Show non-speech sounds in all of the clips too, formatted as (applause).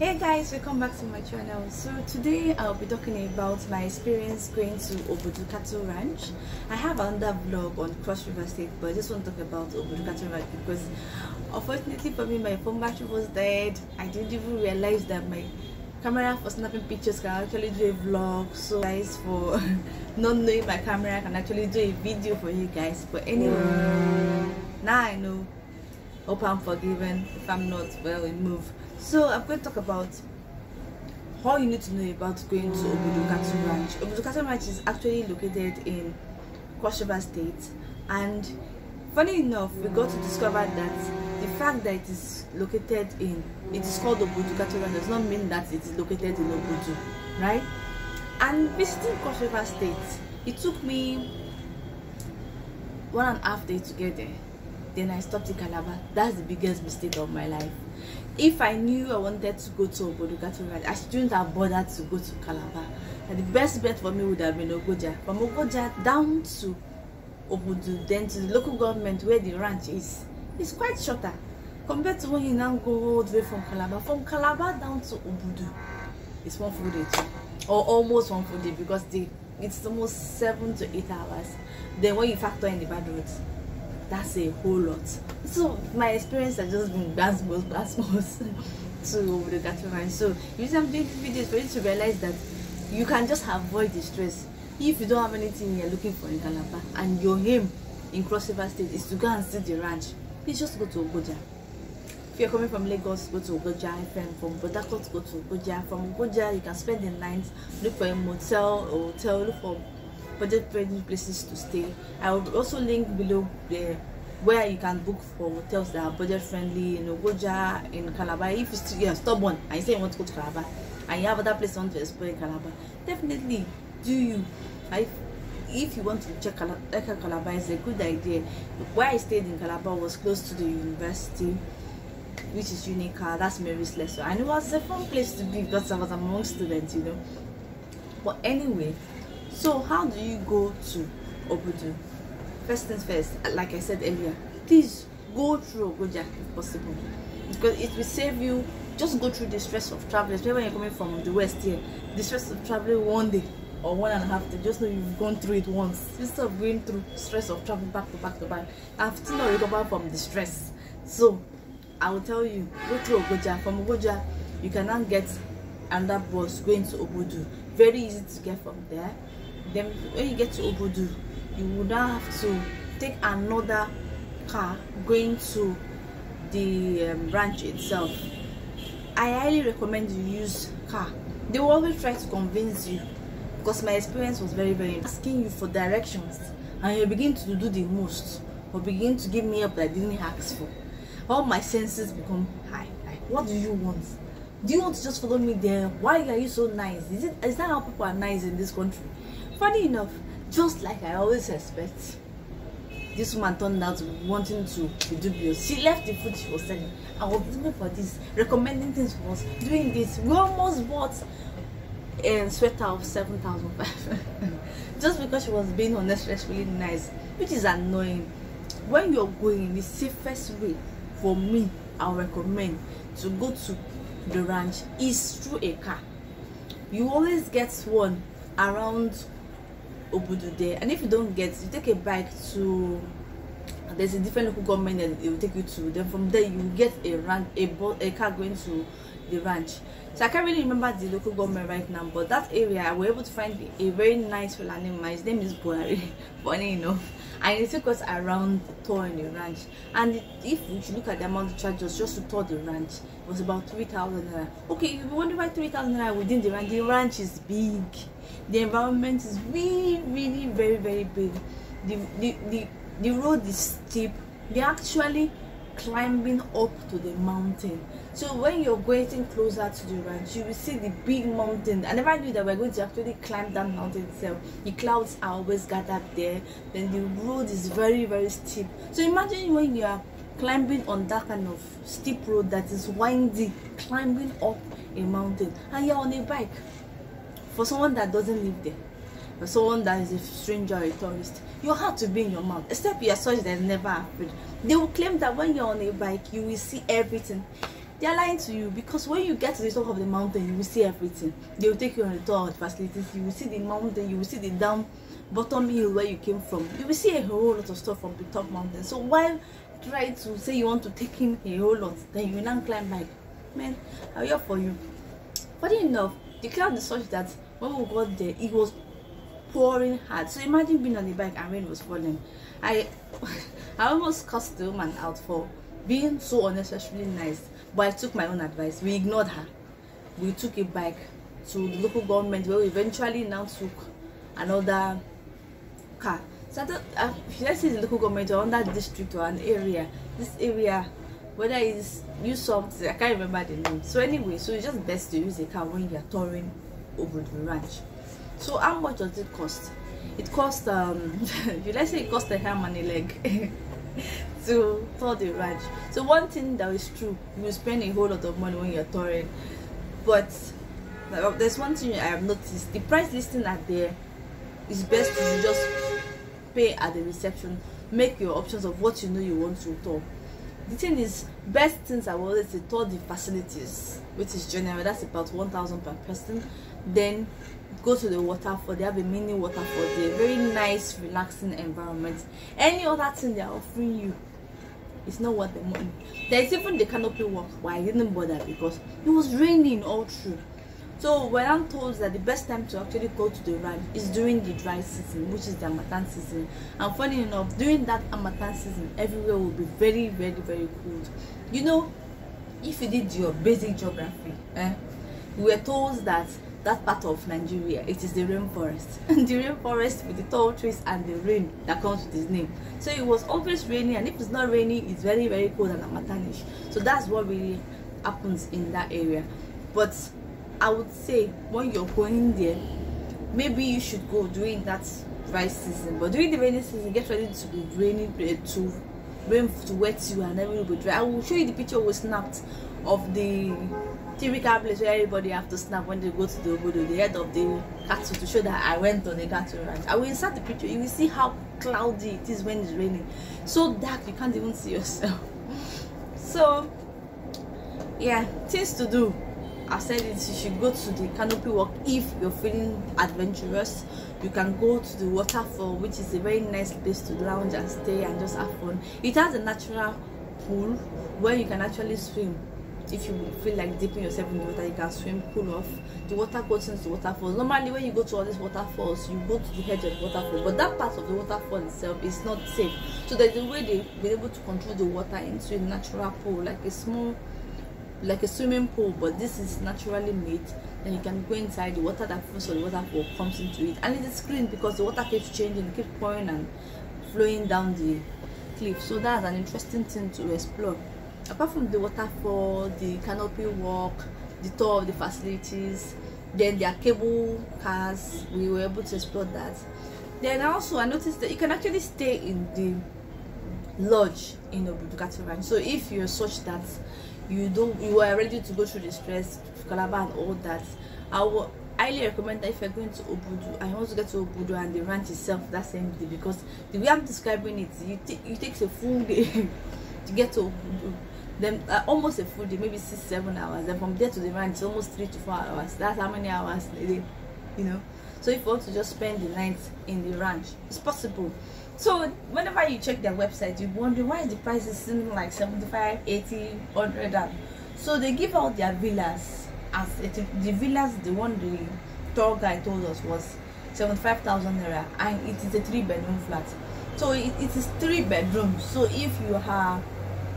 hey guys welcome back to my channel. So today i'll be talking about my experience going to obudu cattle ranch. I have another vlog on cross river state but i just want to talk about obudu cattle ranch because unfortunately for me my phone battery was dead. I didn't even realize that my camera for snapping pictures can actually do a vlog. So guys for (laughs) not knowing my camera I can actually do a video for you guys. But anyway now i know hope i'm forgiven. If i'm not well we move. So i'm going to talk about all you need to know about going to obudu cattle ranch. Obudu cattle ranch is actually located in cross river state. And funny enough we got to discover that the fact that it is located in it is called obudu cattle ranch does not mean that it is located in obudu right? And visiting cross river state it took me one and a half day to get there then i stopped in calabar. That's the biggest mistake of my life. If i knew i wanted to go to cattle ranch i shouldn't have bothered to go to calabar. And the best bet for me would have been ogoja. From ogoja down to obudu then to the local government where the ranch is it's quite shorter. Compared to when you now go all the way from calabar from calabar down to obudu it's one full day too. Or almost one full day because the it's almost seven to eight hours. Then when you factor in the bad roads that's a whole lot. So my experience has just been gasmos gasmos (laughs) to obudu cattle ranch so usually i'm doing videos for you to realize that you can just avoid the stress. If you don't have anything you're looking for in calabar and your aim in cross river state is to go and see the ranch please just go to ogoja. If you're coming from lagos go to ogoja if you're from port go to ogoja. From ogoja you can spend the night look for a motel or hotel look for budget friendly places to stay. I will also link below the where you can book for hotels that are budget friendly in ogoja in calabar. If you're stubborn and you say you want to go to calabar and you have other places you want to explore in calabar definitely do you. If if you want to check Eka Calabar is a good idea. Where I stayed in Calabar was close to the university which is UNICAL. That's Mary Slessor. And it was a fun place to be because I was among students you know. But anyway so how do you go to Obudu? First things first like I said earlier please go through Ogoja if possible. Because it will save you just go through the stress of traveling especially when you're coming from the west here. The stress of traveling one day or one and a half day just know you've gone through it once. Instead of going through stress of travel back to back to back i've still not recovered from the stress. So i will tell you go through ogoja. From ogoja you can now get another bus going to obudu. Very easy to get from there then when you get to obudu you will now have to take another car going to the um, ranch itself. I highly recommend you use car. They will always try to convince you because my experience was very very asking you for directions and you begin to do the most or begin to give me up that I didn't ask for. All my senses become high like what do you want? Do you want to just follow me there? Why are you so nice? Is it is that how people are nice in this country funny enough just like I always expect this woman turned out wanting to be dubious she left the food she was selling. I was looking for this recommending things for us doing this. We almost bought a sweater of 7,500 (laughs) just because she was being unnecessarily nice which is annoying. When you're going the safest way for me i recommend to go to the ranch. Is through a car. You always get one around obudu there. And if you don't get you take a bike to there's a different local government that it will take you to. Then from there you get a ranch a, a car going to the ranch. So i can't really remember the local government right now but that area i was able to find a very nice fulani man his name is buhari (laughs) funny enough. And it took us around tour in the ranch. And if you look at the amount of charges just to tour the ranch it was about 3000 naira. Okay you wonder why 3000 naira within the ranch the ranch is big. The environment is really really very very big. The the the, the road is steep. They actually climbing up to the mountain. So when you're getting closer to the ranch you will see the big mountain. I never knew that we're going to actually climb that mountain itself. The clouds are always gathered there then the road is very very steep. So imagine when you are climbing on that kind of steep road that is windy climbing up a mountain and you're on a bike. For someone that doesn't live there for someone that is a stranger or a tourist your heart will be in your mouth. Except you are such that is never afraid they will claim that when you're on a bike you will see everything. They are lying to you because when you get to the top of the mountain you will see everything. They will take you on the tour of the facilities. You will see the mountain you will see the down bottom hill where you came from. You will see a whole lot of stuff from the top mountain. So while try to say you want to take in a whole lot then you now climb back man i'm here for you. Funny enough the cloud is such that when we got there it was pouring hard so imagine being on the bike and rain was falling i (laughs) i almost cussed the woman out for being so unnecessarily nice but I took my own advice. We ignored her. We took it back to the local government where we eventually now took another car. So I thought, uh, let's say the local government or under district or an area, this area, whether it's use something, I can't remember the name. So anyway, so it's just best to use a car when you're touring over the ranch. So how much does it cost? It cost um (laughs) let's say it cost a ham and a leg. (laughs) to tour the ranch. So one thing that is true, you spend a whole lot of money when you're touring. But there's one thing I have noticed: the price listing are there. It's best to just pay at the reception. Make your options of what you know you want to tour. The thing is, best things I always say tour the facilities, which is general. That's about one thousand per person. Then go to the waterfall they have a mini waterfall there. Very nice relaxing environment. Any other thing they are offering you it's not worth the money. There's even the canopy walk why i didn't bother because it was raining all through. So when i'm told that the best time to actually go to the ranch is during the dry season which is the harmattan season. And funny enough during that harmattan season everywhere will be very very very cold. You know if you did your basic geography eh, we were told that that part of Nigeria, it is the rainforest. (laughs) the rainforest with the tall trees and the rain that comes with its name. So it was always raining, and if it's not raining, it's very, very cold and amatanish. So that's what really happens in that area. But I would say when you're going there, maybe you should go during that dry season. But during the rainy season, get ready to be raining uh, to rain to wet you and everything will be dry. I will show you the picture we snapped of the typical place where everybody have to snap when they go to the obudu the head of the cattle to show that i went on a cattle ranch. I will insert the picture you will see how cloudy it is when it's raining. So dark you can't even see yourself. (laughs) So yeah things to do. I said it you should go to the canopy walk if you're feeling adventurous. You can go to the waterfall which is a very nice place to lounge and stay and just have fun. It has a natural pool where you can actually swim if you feel like dipping yourself in the water you can swim cool off. The water into the waterfalls. Normally when you go to all these waterfalls you go to the edge of the waterfall but that part of the waterfall itself is not safe. So there's a way they've been able to control the water into a natural pool like a small like a swimming pool but this is naturally made. Then you can go inside the water that flows from the waterfall comes into it. And it is clean because the water keeps changing keeps pouring and flowing down the cliff. So that's an interesting thing to explore apart from the waterfall the canopy walk the tour of the facilities then their cable cars we were able to explore that then also i noticed that you can actually stay in the lodge in Obudukati Ranch. So if you're such that you don't you are ready to go through the stress, Calabar and all that, I will highly recommend that if you're going to Obudu and you want to get to Obudu and the ranch itself that same day because the way I'm describing it, you it takes a full day (laughs) to get to Obudu then uh, almost a full day maybe six seven hours. Then from there to the ranch it's almost three to four hours. That's how many hours a day you know? So if you want to just spend the night in the ranch it's possible. So whenever you check their website you wonder why is the price is something like 75 80 100 and so they give out their villas as it, the villas the one the tour guy told us was 75,000 naira and it is a three bedroom flat. So it, it is three bedrooms. So if you have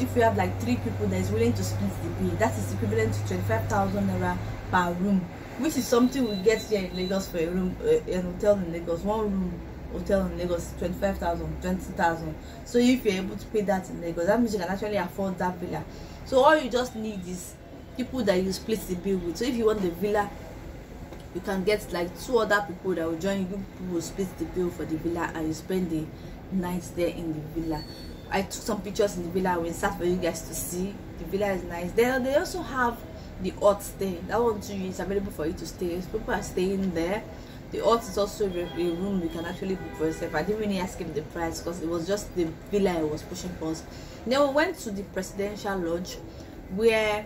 if you have like three people that is willing to split the bill that is equivalent to 25,000 naira per room which is something we get here in Lagos for a room uh, a hotel in Lagos. One room hotel in Lagos 25,000 20,000 so if you're able to pay that in Lagos that means you can actually afford that villa. So all you just need is people that you split the bill with. So if you want the villa you can get like two other people that will join you people will split the bill for the villa and you spend the night there in the villa I took some pictures in the villa. We sat for you guys to see. The villa is nice. Then they also have the hut stay. That one too is available for you to stay. People are staying there. The hut is also a, room you can actually book for yourself. I didn't really ask him the price because it was just the villa I was pushing for us. Then we went to the presidential lodge where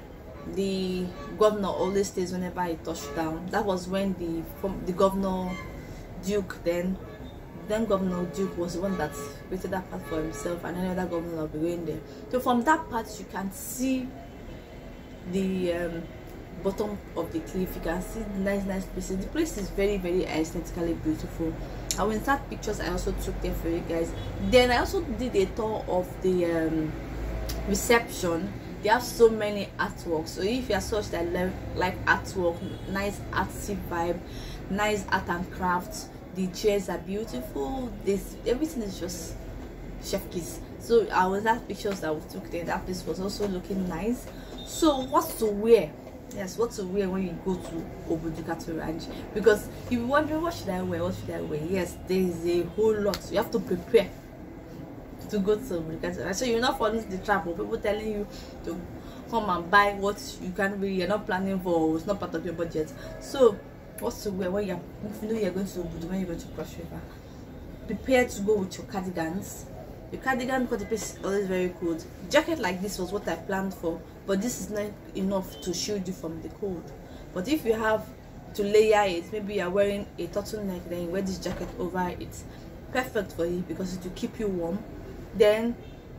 the governor always stays whenever he touched down. That was when the the governor Duke then then Governor Duke was the one that created that path for himself, and any other governor will be going there. So from that part, you can see the um, bottom of the cliff. You can see the nice, nice places. The place is very, very aesthetically beautiful. I will insert pictures I also took there for you guys. Then I also did a tour of the um, reception. They have so many artworks. So if you are such that love like artwork, nice artsy vibe, nice art and crafts the chairs are beautiful. This everything is just chef kiss. So i was at pictures that we took there that place was also looking nice. So what to wear? Yes what to wear when you go to Obudu Ranch? Because you be wondering what should I wear? What should I wear? Yes there is a whole lot. You have to prepare to go to Obudu Ranch. So you're not falling the trap of people telling you to come and buy what you can't really you're not planning for it's not part of your budget. So what to wear when you're if you know you're going to Obudu when you're going to cross river prepare to go with your cardigans. Your cardigan because the place is always very cold. Jacket like this was what i planned for but this is not enough to shield you from the cold. But if you have to layer it maybe you're wearing a turtleneck then you wear this jacket over it. Perfect for you because it will keep you warm. Then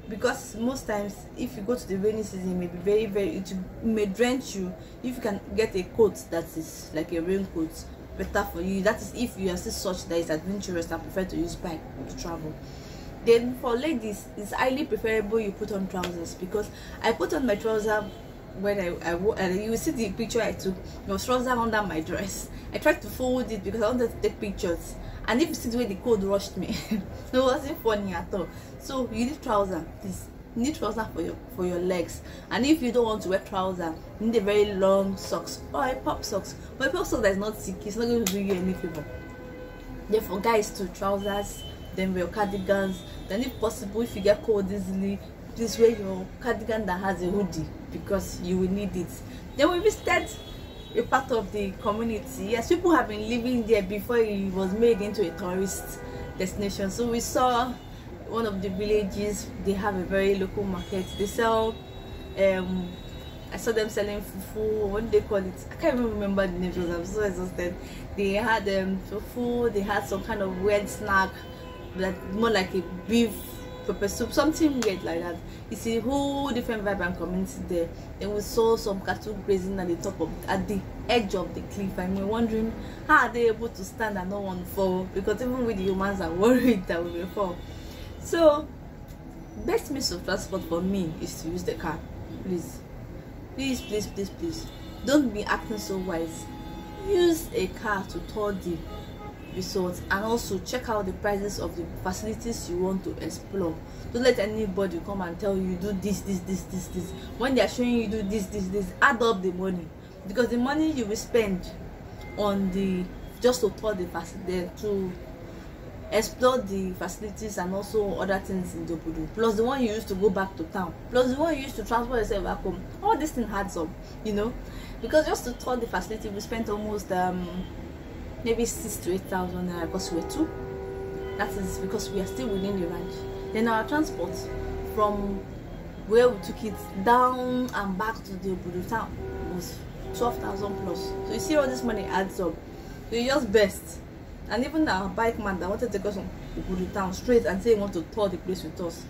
because most times if you go to the rainy season it may be very very it may drench you. If you can get a coat that is like a raincoat better for you. That is if you are still such that is adventurous and prefer to use bike to travel. Then for ladies it's highly preferable you put on trousers because i put on my trouser when I, I and you see the picture I took. Was trouser under my dress. I tried to fold it because I wanted to take pictures and if you see the way the cold rushed me (laughs) it wasn't funny at all. So you need trouser please. You need trouser for your for your legs. And if you don't want to wear trouser you need a very long socks or a pop socks. But a pop sock that is not sticky it's not going to do you any favor. Therefore guys too trousers then wear cardigans. Then if possible if you get cold easily please wear your cardigan that has a hoodie because you will need it. Then we visited a part of the community. Yes people have been living there before it was made into a tourist destination. So we saw one of the villages they have a very local market. They sell um i saw them selling fufu what do they call it? I can't even remember the name because i'm so exhausted. They had um fufu they had some kind of weird snack like more like a beef pepper soup something weird like that. You see whole different vibe and community there. And we saw some cattle grazing at the top of at the edge of the cliff. And we're wondering how are they able to stand and not one fall? Because even with the humans are (laughs) worried that we will fall. So best means of transport for me is to use the car. Please. Please please please please. Don't be acting so wise. Use a car to tour the resort and also check out the prices of the facilities you want to explore. Don't let anybody come and tell you do this this this this this. When they are showing you do this this this add up the money. Because the money you will spend on the just to tour the facility to explore the facilities and also other things in Dobudu plus the one you used to go back to town. Plus the one you used to transport yourself back home. All this thing adds up you know? Because just to tour the facility we spent almost um maybe six to eight thousand naira because we're two. That is because we are still within the range. Then our transport from where we took it down and back to the Obudu town was twelve thousand plus. So you see all this money adds up. So you just best. And even our bike man that wanted to go from Obudu town straight and say he want to tour the place with us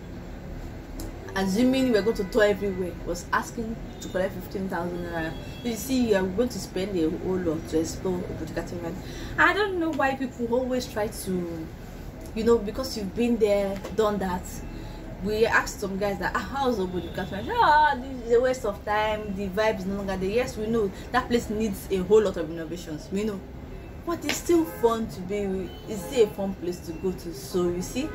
assuming we're going to tour everywhere was asking to collect 15,000 naira. You see, you're going to spend a whole lot to explore I don't know why people always try to, you know, because you've been there, done that. We asked some guys that, ah, how's Obudu Ah, this is a waste of time. The vibe is no longer there. Yes, we know that place needs a whole lot of renovations. We know. But it's still fun to be, it's still a fun place to go to. So, you see,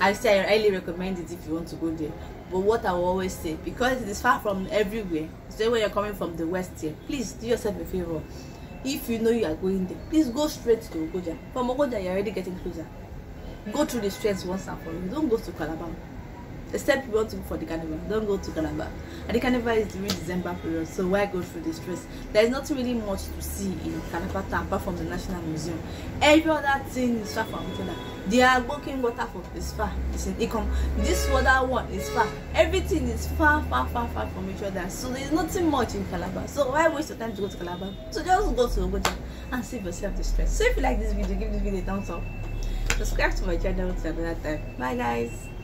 I say I highly recommend it if you want to go there but what I will always say because it is far from everywhere say when you're coming from the west here please do yourself a favor. If you know you are going there please go straight to Ogoja. From Ogoja you're already getting closer. Go through the streets once and for all. Don't go to Calabar except you want to go for the carnival. Don't go to calabar and the carnival is during december period so why go through the stress there is not really much to see in calabar apart from the national museum. Every other thing is far from each other. The agbokin waterfall is far. It's in ikom this other one is far. Everything is far far far far from each other. So there is nothing much in calabar so why waste your time to go to calabar so just go to ogoja and save yourself the stress. So if you like this video give this video a thumbs up. Subscribe to my channel till another time. Bye guys